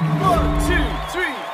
One, two, three.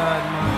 inside my